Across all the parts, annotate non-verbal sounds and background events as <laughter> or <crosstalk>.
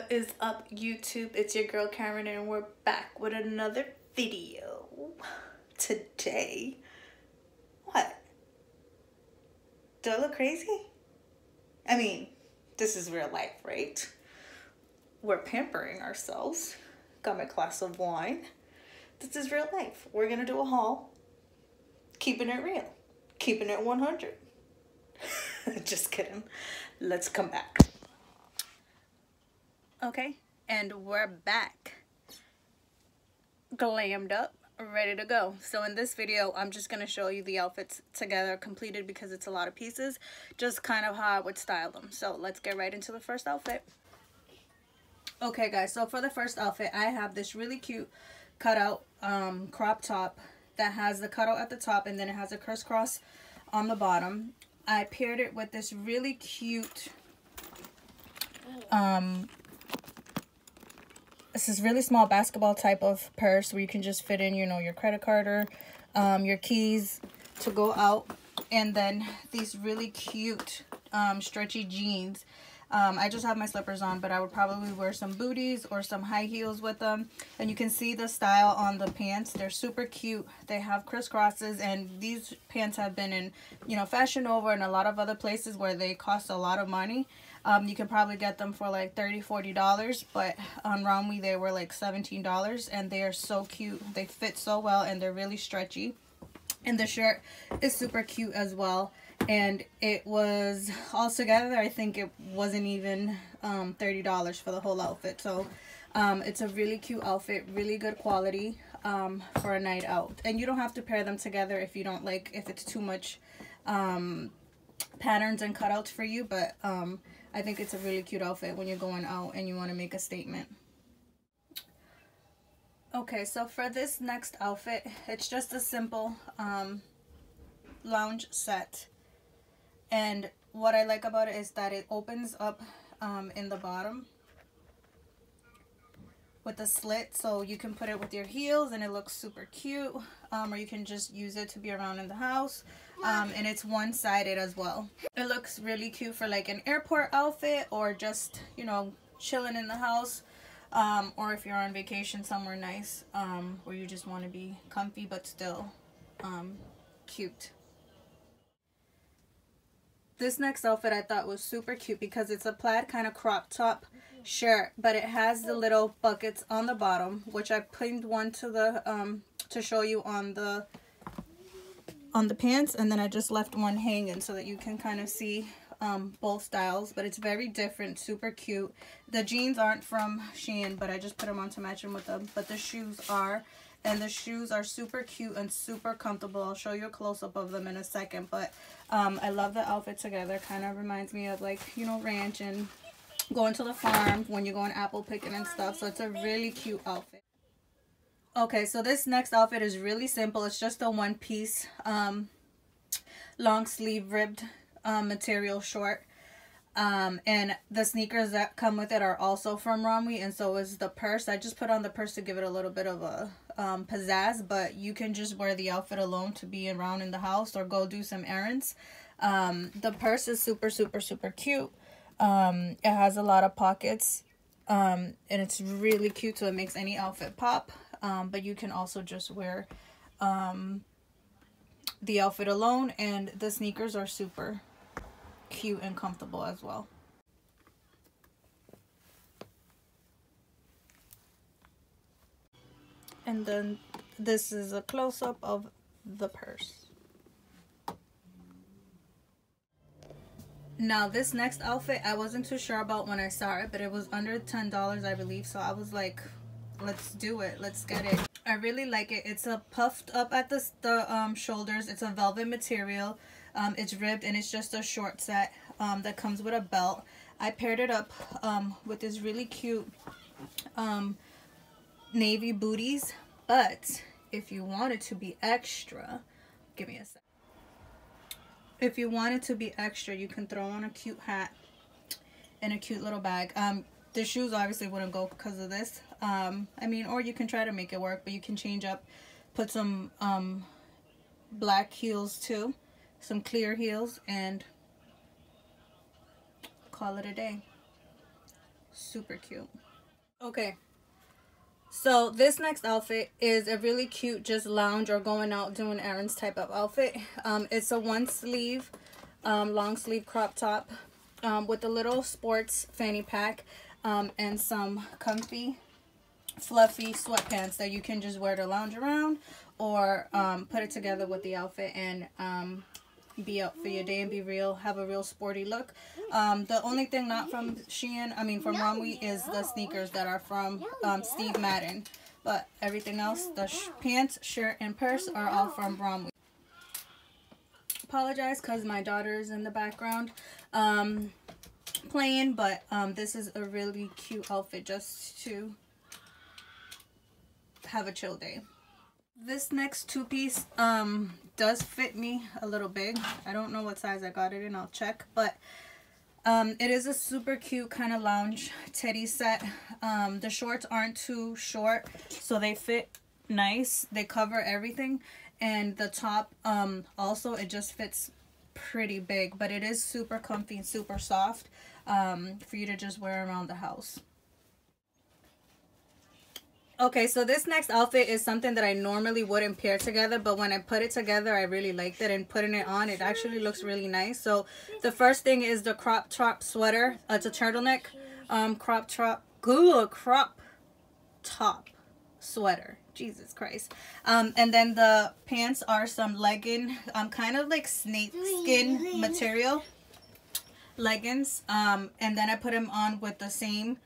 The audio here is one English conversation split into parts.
What is up YouTube? It's your girl Cameron and we're back with another video. Today, what? Do I look crazy? I mean, this is real life, right? We're pampering ourselves. Got my glass of wine. This is real life. We're gonna do a haul. Keeping it real. Keeping it 100. <laughs> Just kidding. Let's come back. Okay, and we're back. Glammed up, ready to go. So in this video, I'm just going to show you the outfits together, completed because it's a lot of pieces. Just kind of how I would style them. So let's get right into the first outfit. Okay guys, so for the first outfit, I have this really cute cutout um, crop top that has the cutout at the top and then it has a crisscross on the bottom. I paired it with this really cute um, this is really small basketball type of purse where you can just fit in, you know, your credit card or um, your keys to go out. And then these really cute um, stretchy jeans. Um, I just have my slippers on, but I would probably wear some booties or some high heels with them. And you can see the style on the pants. They're super cute. They have crisscrosses, and these pants have been in, you know, Fashion Nova and a lot of other places where they cost a lot of money. Um, you can probably get them for like $30, $40, but on Romwe they were like $17, and they are so cute. They fit so well, and they're really stretchy. And the shirt is super cute as well. And it was all together, I think it wasn't even um, $30 for the whole outfit. So um, it's a really cute outfit, really good quality um, for a night out. And you don't have to pair them together if you don't like, if it's too much um, patterns and cutouts for you. But um, I think it's a really cute outfit when you're going out and you want to make a statement. Okay, so for this next outfit, it's just a simple um, lounge set. And what I like about it is that it opens up um, in the bottom with a slit. So you can put it with your heels and it looks super cute. Um, or you can just use it to be around in the house. Um, and it's one-sided as well. It looks really cute for like an airport outfit or just you know chilling in the house. Um, or if you're on vacation somewhere nice um, where you just want to be comfy but still um, cute this next outfit I thought was super cute because it's a plaid kind of crop top shirt but it has the little buckets on the bottom which I pinned one to the um to show you on the on the pants and then I just left one hanging so that you can kind of see um, both styles but it's very different super cute. The jeans aren't from Shein but I just put them on to match them with them but the shoes are and the shoes are super cute and super comfortable I'll show you a close-up of them in a second but um, I love the outfit together kind of reminds me of like you know ranch and going to the farm when you're going apple picking and stuff. So it's a really cute outfit. Okay, so this next outfit is really simple. It's just a one piece um, long sleeve ribbed um, material short. Um, and the sneakers that come with it are also from Romwe and so is the purse. I just put on the purse to give it a little bit of a um, pizzazz, but you can just wear the outfit alone to be around in the house or go do some errands. Um, the purse is super, super, super cute. Um, it has a lot of pockets um, and it's really cute so it makes any outfit pop. Um, but you can also just wear um, the outfit alone and the sneakers are super cute and comfortable as well. And then this is a close-up of the purse. Now this next outfit I wasn't too sure about when I saw it, but it was under $10 I believe. So I was like, let's do it. Let's get it. I really like it. It's a puffed up at the, the um, shoulders. It's a velvet material. Um, it's ribbed and it's just a short set um, that comes with a belt. I paired it up um, with this really cute um, navy booties. But if you want it to be extra, give me a sec. If you want it to be extra, you can throw on a cute hat and a cute little bag. Um, the shoes obviously wouldn't go because of this. Um, I mean, or you can try to make it work, but you can change up, put some um, black heels too, some clear heels, and call it a day. super cute okay so this next outfit is a really cute just lounge or going out doing errands type of outfit um it's a one sleeve um long sleeve crop top um with a little sports fanny pack um and some comfy fluffy sweatpants that you can just wear to lounge around or um, put it together with the outfit and um, be out for your day and be real, have a real sporty look. Um, the only thing not from Shein, I mean from Romwe, is the sneakers that are from um, Steve Madden. But everything else, the sh pants, shirt, and purse are all from Romwe. Apologize because my daughter is in the background um, playing, but um, this is a really cute outfit just to have a chill day. This next two-piece um, does fit me a little big. I don't know what size I got it in. I'll check. But um, it is a super cute kind of lounge teddy set. Um, the shorts aren't too short, so they fit nice. They cover everything. And the top, um, also, it just fits pretty big. But it is super comfy and super soft um, for you to just wear around the house. Okay, so this next outfit is something that I normally wouldn't pair together, but when I put it together, I really liked it, and putting it on, it actually looks really nice. So the first thing is the crop top sweater. Uh, it's a turtleneck um, crop top, good crop top sweater. Jesus Christ. Um, and then the pants are some legging, um, kind of like snake skin material leggings. Um, and then I put them on with the same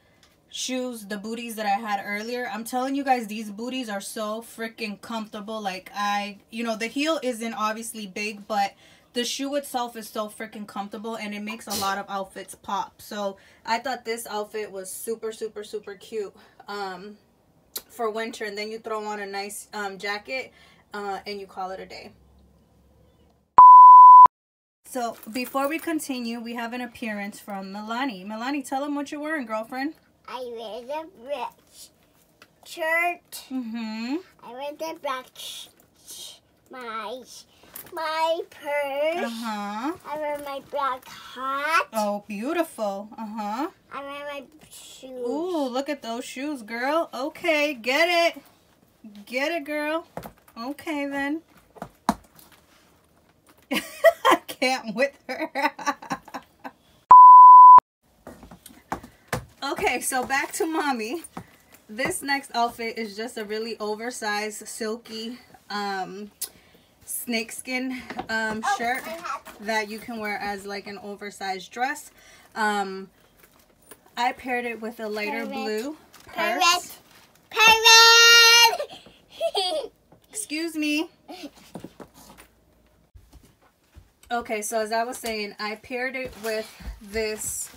shoes, the booties that I had earlier. I'm telling you guys, these booties are so freaking comfortable. Like I, you know, the heel isn't obviously big, but the shoe itself is so freaking comfortable and it makes a lot of outfits pop. So I thought this outfit was super, super, super cute um, for winter. And then you throw on a nice um, jacket uh, and you call it a day. So before we continue, we have an appearance from Milani. Milani, tell them what you're wearing, girlfriend. I wear the black shirt. Mm-hmm. I wear the black my my purse. Uh-huh. I wear my black hat. Oh, beautiful. Uh-huh. I wear my shoes. Ooh, look at those shoes, girl. Okay, get it. Get it, girl. Okay, then. <laughs> I can't with her. <laughs> Okay, so back to mommy. This next outfit is just a really oversized, silky, um, snakeskin um, Oh, shirt that you can wear as like an oversized dress. Um, I paired it with a lighter Parrot. blue Parrot. purse. Parrot. <laughs> Excuse me. Okay, so as I was saying, I paired it with this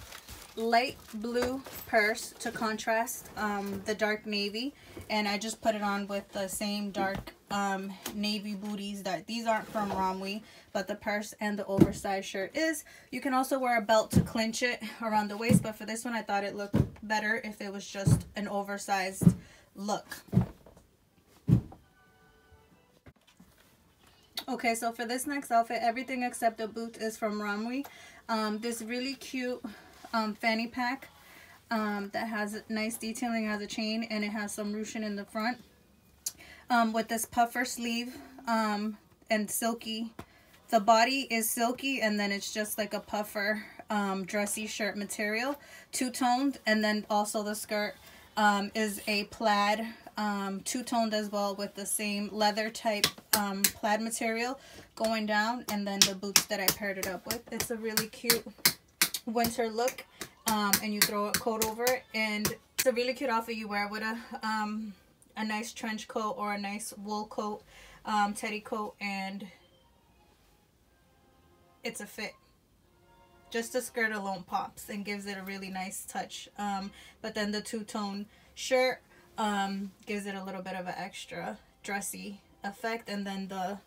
light blue purse to contrast um, the dark navy. And I just put it on with the same dark um, navy booties that these aren't from Romwe but the purse and the oversized shirt is. You can also wear a belt to clinch it around the waist but for this one I thought it looked better if it was just an oversized look. Okay, so for this next outfit, everything except the boot is from Romwe. Um, this really cute um, fanny pack um, that has nice detailing, has a chain, and it has some ruching in the front. Um, with this puffer sleeve um, and silky. The body is silky, and then it's just like a puffer um, dressy shirt material. Two-toned, and then also the skirt um, is a plaid um, two-toned as well with the same leather type plaid material going down and then the boots that I paired it up with. It's a really cute winter look um, and you throw a coat over it and it's a really cute outfit you wear with a, um, a nice trench coat or a nice wool coat, um, teddy coat and it's a fit. Just the skirt alone pops and gives it a really nice touch um, but then the two-tone shirt um, gives it a little bit of an extra dressy effect and then the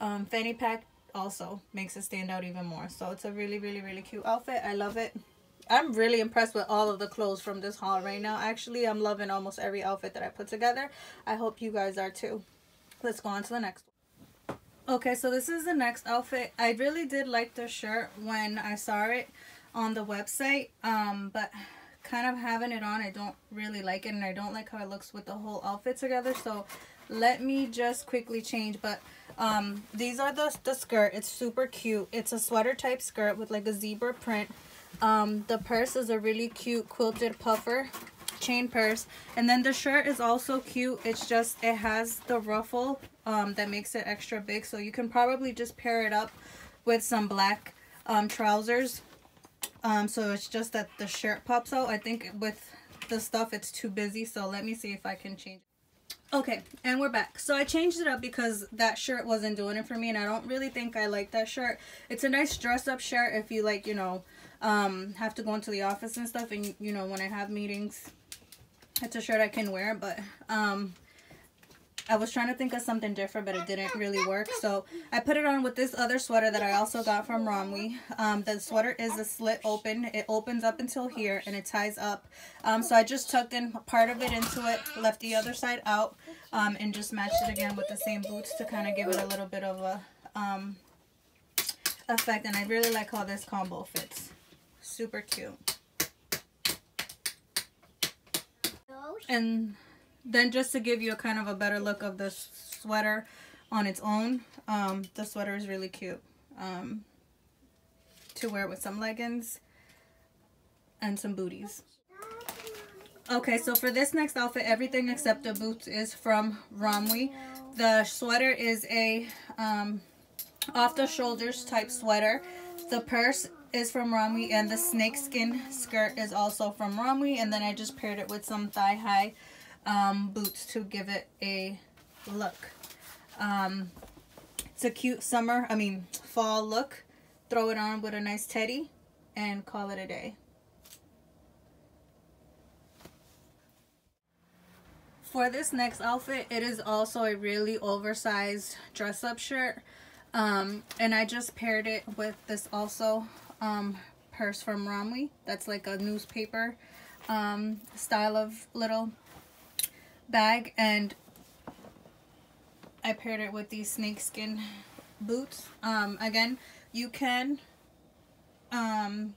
um, fanny pack also makes it stand out even more. So it's a really really really cute outfit. I love it I'm really impressed with all of the clothes from this haul right now actually I'm loving almost every outfit that I put together I hope you guys are too let's go on to the next one Okay, so this is the next outfit. I really did like the shirt when I saw it on the website, um, but kind of having it on, I don't really like it. And I don't like how it looks with the whole outfit together. So let me just quickly change. But um, these are the, the skirt. It's super cute. It's a sweater type skirt with like a zebra print. Um, the purse is a really cute quilted puffer chain purse. And then the shirt is also cute. It's just it has the ruffle um, that makes it extra big. So you can probably just pair it up with some black um, trousers. Um, so it's just that the shirt pops out. I think with the stuff it's too busy. So let me see if I can change Okay, and we're back. So I changed it up because that shirt wasn't doing it for me, and I don't really think I like that shirt. It's a nice dress-up shirt if you, like, you know, um, have to go into the office and stuff, and, you know, when I have meetings, it's a shirt I can wear, but um, I was trying to think of something different, but it didn't really work. So I put it on with this other sweater that I also got from Romwe. Um, the sweater is a slit open. It opens up until here and it ties up. Um, so I just tucked in part of it into it, left the other side out, um, and just matched it again with the same boots to kind of give it a little bit of a um, effect. And I really like how this combo fits. Super cute. And then just to give you a kind of a better look of the sweater on its own, um, the sweater is really cute. Um, to wear with some leggings and some booties. Okay, so for this next outfit, everything except the boots is from Romwe. The sweater is a um, off-the-shoulders type sweater. The purse is from Romwe and the snakeskin skirt is also from Romwe and then I just paired it with some thigh-high um, boots to give it a look. Um, it's a cute summer, I mean fall look. Throw it on with a nice teddy and call it a day. For this next outfit, it is also a really oversized dress-up shirt. Um, and I just paired it with this also um, purse from Romwe. That's like a newspaper um, style of little bag. And I paired it with these snakeskin boots. Um, again, you can um,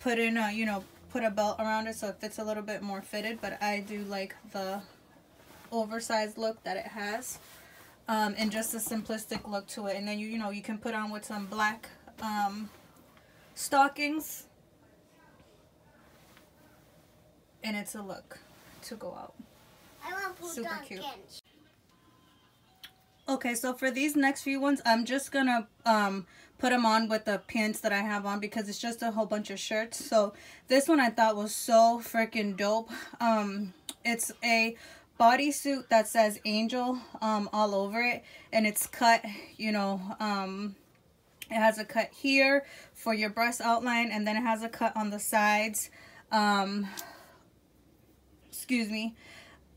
put in a, you know, put a belt around it so it fits a little bit more fitted. But I do like the oversized look that it has. Um, and just a simplistic look to it. And then you, you know, you can put on with some black um, stockings. And it's a look to go out. Super cute. Okay, so for these next few ones, I'm just going to um, put them on with the pants that I have on because it's just a whole bunch of shirts. So this one I thought was so freaking dope. Um, it's a bodysuit that says Angel um, all over it. And it's cut, you know, um, it has a cut here for your breast outline and then it has a cut on the sides. Um, excuse me.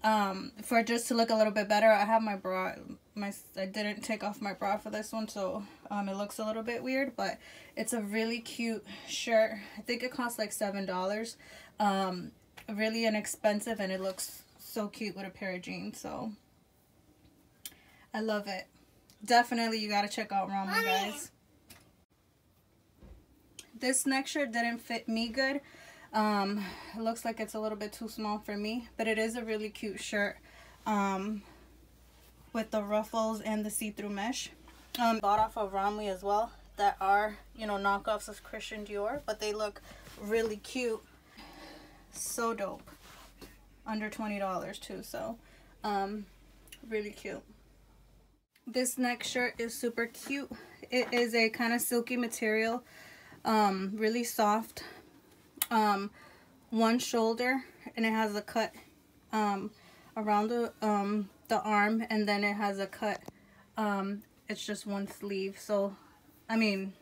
Um, for just to look a little bit better, I have my bra. My I didn't take off my bra for this one, so um, it looks a little bit weird. But it's a really cute shirt. I think it costs like seven dollars. Um, really inexpensive, and it looks so cute with a pair of jeans. So I love it. Definitely, you gotta check out Romwe, guys. This next shirt didn't fit me good. Um, it looks like it's a little bit too small for me, but it is a really cute shirt um, with the ruffles and the see-through mesh. Um, bought off of Romwe as well that are, you know, knockoffs of Christian Dior, but they look really cute. So dope. Under $20 too, so um, really cute. This next shirt is super cute. It is a kind of silky material um, really soft um, one shoulder and it has a cut um, around the, um, the arm and then it has a cut um, it's just one sleeve. So I mean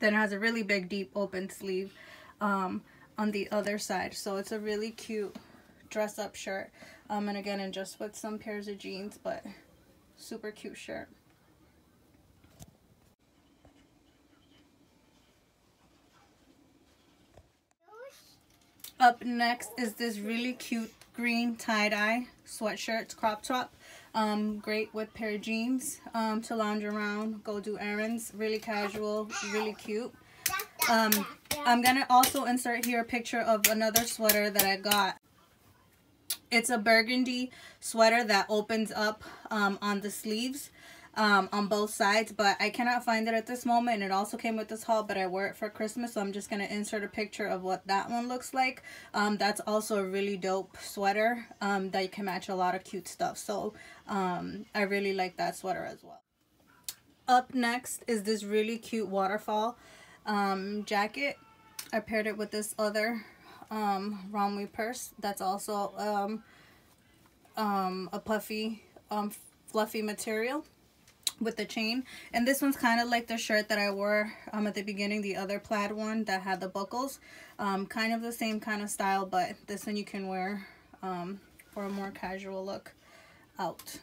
then it has a really big deep open sleeve um, on the other side. So it's a really cute dress up shirt. Um, and again and just with some pairs of jeans but super cute shirt Up next is this really cute green tie-dye sweatshirt crop top. Um, great with pair of jeans um, to lounge around, go do errands. Really casual, really cute. Um, I'm gonna also insert here a picture of another sweater that I got. It's a burgundy sweater that opens up um, on the sleeves um, on both sides, but I cannot find it at this moment. And it also came with this haul, but I wore it for Christmas, so I'm just going to insert a picture of what that one looks like. Um, that's also a really dope sweater um, that you can match a lot of cute stuff. So um, I really like that sweater as well. Up next is this really cute waterfall um, jacket. I paired it with this other um, Romwe purse that's also um, um, a puffy, um, fluffy material with the chain. And this one's kind of like the shirt that I wore um, at the beginning, the other plaid one that had the buckles. Um, kind of the same kind of style, but this one you can wear um, for a more casual look out.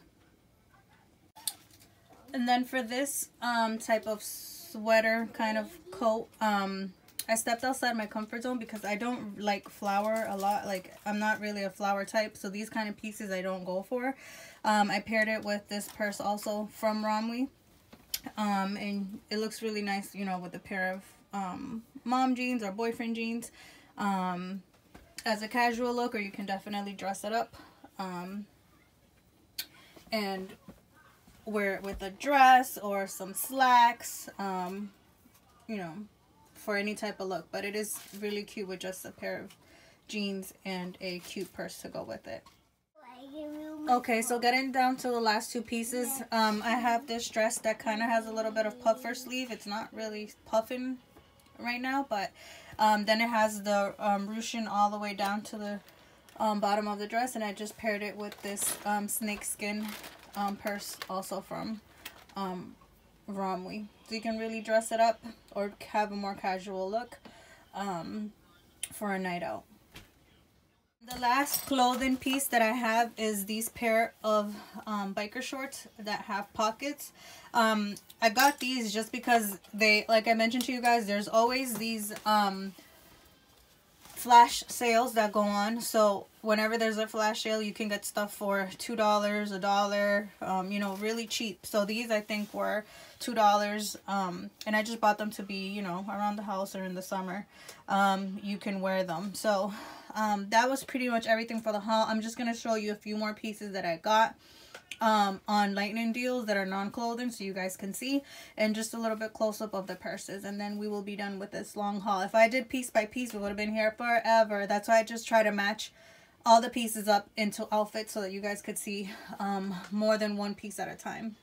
And then for this um, type of sweater kind of coat, um, I stepped outside my comfort zone because I don't like flower a lot. Like, I'm not really a flower type. So, these kind of pieces I don't go for. Um, I paired it with this purse also from Romwe. Um, and it looks really nice, you know, with a pair of um, mom jeans or boyfriend jeans. Um, as a casual look, or you can definitely dress it up. Um, and wear it with a dress or some slacks. Um, you know, for any type of look. But it is really cute with just a pair of jeans and a cute purse to go with it. Okay, so getting down to the last two pieces, um, I have this dress that kind of has a little bit of puffer sleeve. It's not really puffing right now, but um, then it has the um, ruching all the way down to the um, bottom of the dress, and I just paired it with this um, snakeskin um, purse also from um, Romwe. So you can really dress it up or have a more casual look um, for a night out. The last clothing piece that I have is these pair of um, biker shorts that have pockets. Um, I got these just because they, like I mentioned to you guys, there's always these um, flash sales that go on. So whenever there's a flash sale, you can get stuff for $2, a dollar, um, you know, really cheap. So these I think were $2. Um, and I just bought them to be, you know, around the house or in the summer. Um, you can wear them. So um, that was pretty much everything for the haul. I'm just going to show you a few more pieces that I got um, on lightning deals that are non-clothing so you guys can see and just a little bit close up of the purses and then we will be done with this long haul if I did piece by piece we would have been here forever that's why I just try to match all the pieces up into outfits so that you guys could see um, more than one piece at a time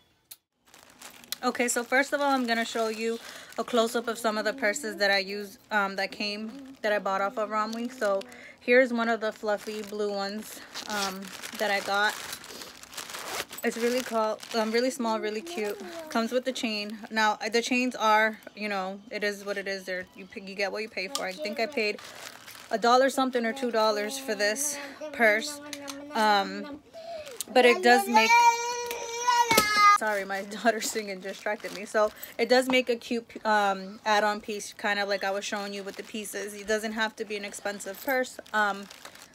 okay so first of all I'm gonna show you a close-up of some of the purses that I use um, that came that I bought off of Romwe so here's one of the fluffy blue ones um, that I got it's really called, um, really small, really cute. Comes with the chain. Now, the chains are, you know, it is what it is. There, you, pick, you get what you pay for. I think I paid a dollar something or two dollars for this purse. Um, but it does make sorry my <laughs> daughter singing distracted me so it does make a cute um, add-on piece kind of like i was showing you with the pieces it doesn't have to be an expensive purse um,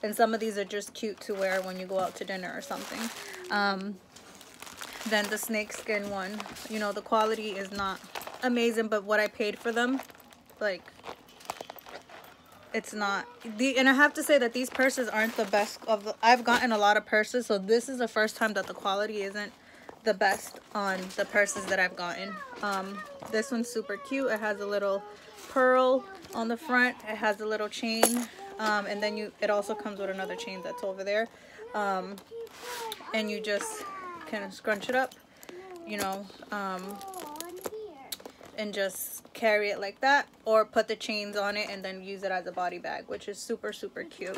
and some of these are just cute to wear when you go out to dinner or something um, than the snakeskin one. You know, the quality is not amazing, but what I paid for them, like, it's not. the And I have to say that these purses aren't the best of the, I've gotten a lot of purses, so this is the first time that the quality isn't the best on the purses that I've gotten. Um, this one's super cute. It has a little pearl on the front. It has a little chain. Um, and then you, it also comes with another chain that's over there. Um, and you just kind of scrunch it up, you know, um, and just carry it like that or put the chains on it and then use it as a body bag, which is super, super cute.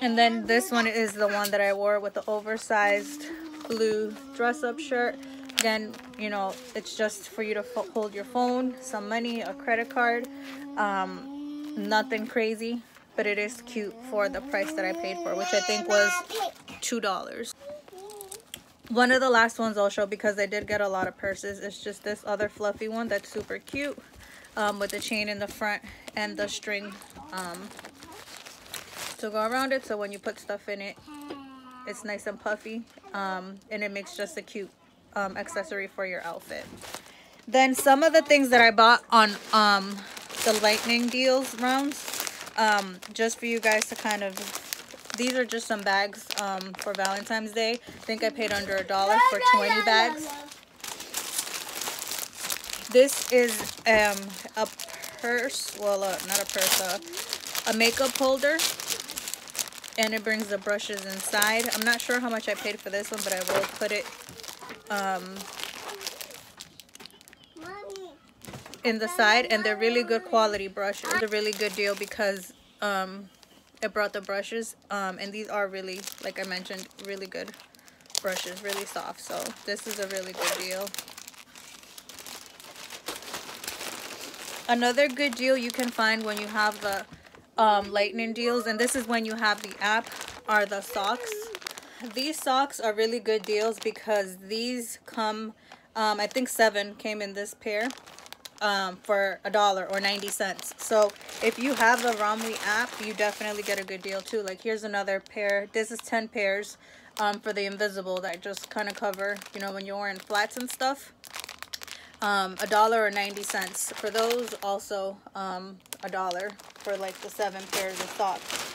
And then this one is the one that I wore with the oversized blue dress-up shirt. Again, you know, it's just for you to hold your phone, some money, a credit card. Um, nothing crazy, but it is cute for the price that I paid for, which I think was $2. One of the last ones I'll show because I did get a lot of purses It's just this other fluffy one that's super cute um, with the chain in the front and the string um, to go around it. So when you put stuff in it, it's nice and puffy um, and it makes just a cute um, accessory for your outfit. Then some of the things that I bought on um, the lightning deals rounds, um, just for you guys to kind of, these are just some bags um, for Valentine's Day. I think I paid under a dollar for 20 bags. This is um, a purse, well, uh, not a purse, uh, a makeup holder. And it brings the brushes inside. I'm not sure how much I paid for this one, but I will put it um, in the side and they're really good quality brushes. It's a really good deal because um, it brought the brushes um, and these are really, like I mentioned, really good brushes, really soft. So this is a really good deal. Another good deal you can find when you have the um, lightning deals and this is when you have the app are the socks. These socks are really good deals because these come, um, I think seven came in this pair um, for a dollar or 90 cents. So if you have the Romwe app, you definitely get a good deal too. Like here's another pair. This is 10 pairs um, for the invisible that just kind of cover, you know, when you're wearing flats and stuff. Um, a dollar or 90 cents. For those, also um, a dollar for like the seven pairs of socks.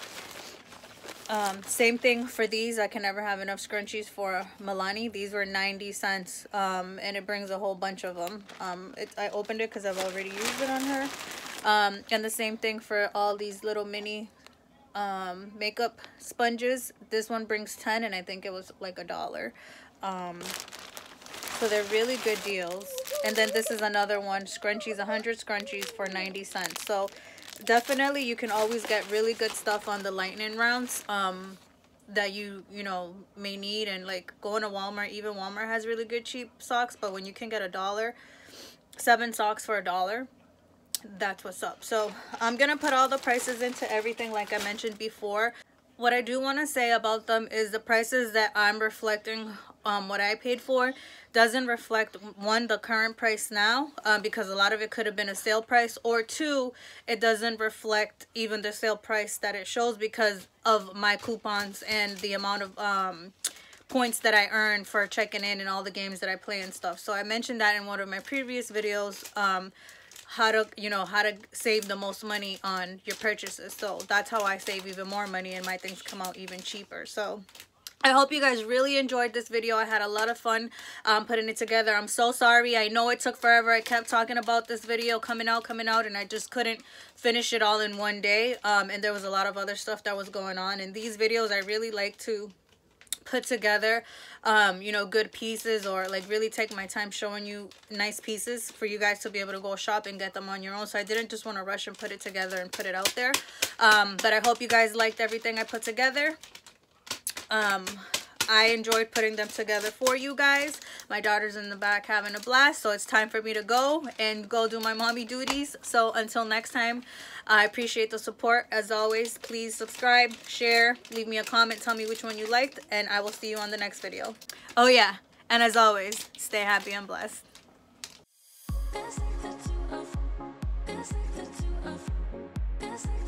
Um, same thing for these. I can never have enough scrunchies for Milani. These were 90 cents. Um, and it brings a whole bunch of them. Um, it, I opened it because I've already used it on her. Um, and the same thing for all these little mini um, makeup sponges. This one brings 10 and I think it was like a dollar. Um, so they're really good deals. And then this is another one. Scrunchies, 100 scrunchies for 90 cents. So definitely you can always get really good stuff on the lightning rounds um that you you know may need and like going to walmart even walmart has really good cheap socks but when you can get a dollar seven socks for a dollar that's what's up. So i'm gonna put all the prices into everything like i mentioned before what i do want to say about them is the prices that i'm reflecting um, what I paid for doesn't reflect one the current price now um, because a lot of it could have been a sale price or two it doesn't reflect even the sale price that it shows because of my coupons and the amount of um, points that I earn for checking in and all the games that I play and stuff. So I mentioned that in one of my previous videos um, how to you know how to save the most money on your purchases so that's how I save even more money and my things come out even cheaper so I hope you guys really enjoyed this video. I had a lot of fun um, putting it together. I'm so sorry. I know it took forever. I kept talking about this video coming out, coming out, and I just couldn't finish it all in one day. Um, and there was a lot of other stuff that was going on. And these videos, I really like to put together, um, you know, good pieces or like really take my time showing you nice pieces for you guys to be able to go shop and get them on your own. So I didn't just want to rush and put it together and put it out there. Um, but I hope you guys liked everything I put together. Um, I enjoyed putting them together for you guys. My daughter's in the back having a blast, so it's time for me to go and go do my mommy duties. So until next time, I appreciate the support. As always, please subscribe, share, leave me a comment, tell me which one you liked, and I will see you on the next video. Oh yeah, and as always, stay happy and blessed. Like the two of, like the two of, like